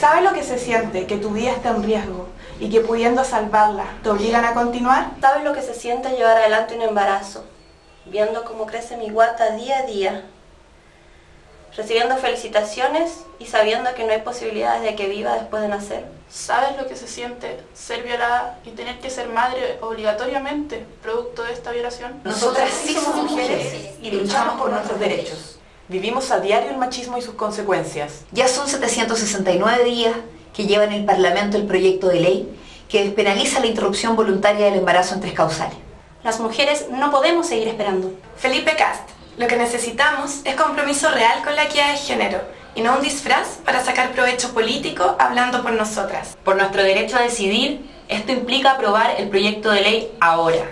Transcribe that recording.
¿Sabes lo que se siente que tu vida está en riesgo y que pudiendo salvarla te obligan a continuar? ¿Sabes lo que se siente llevar adelante un embarazo? Viendo cómo crece mi guata día a día. Recibiendo felicitaciones y sabiendo que no hay posibilidades de que viva después de nacer. ¿Sabes lo que se siente ser violada y tener que ser madre obligatoriamente producto de esta violación? Nosotras sí somos mujeres y luchamos por nuestros derechos. Vivimos a diario el machismo y sus consecuencias. Ya son 769 días que lleva en el Parlamento el proyecto de ley que despenaliza la interrupción voluntaria del embarazo en tres causales. Las mujeres no podemos seguir esperando. Felipe Cast, lo que necesitamos es compromiso real con la equidad de género y no un disfraz para sacar provecho político hablando por nosotras. Por nuestro derecho a decidir, esto implica aprobar el proyecto de ley ahora.